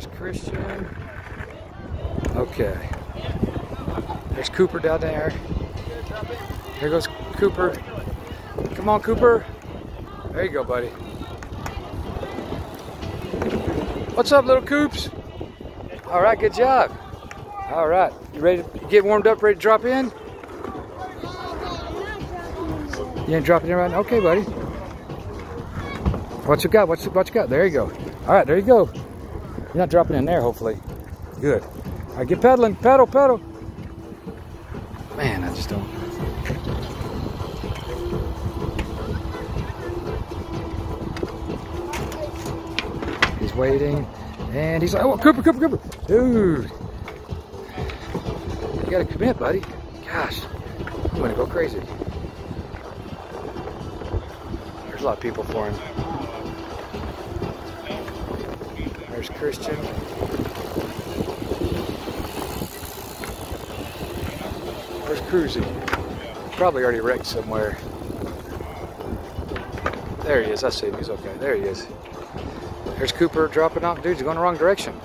There's Christian. Okay. There's Cooper down there. Here goes Cooper. Come on, Cooper. There you go, buddy. What's up, little Coops? All right, good job. All right, you ready to get warmed up, ready to drop in? You ain't dropping in right now? Okay, buddy. What you got? What you, what you got? There you go. All right, there you go. You're not dropping in there, hopefully. Good. All right, get pedaling. Pedal, pedal. Man, I just don't. He's waiting. And he's like, oh, Cooper, Cooper, Cooper. Dude. You gotta commit, buddy. Gosh. I'm gonna go crazy. There's a lot of people for him. There's Christian. Where's Cruzy? Probably already wrecked somewhere. There he is. I see him. He's okay. There he is. There's Cooper dropping off. Dude's going the wrong direction.